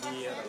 dia.